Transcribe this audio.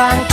kembang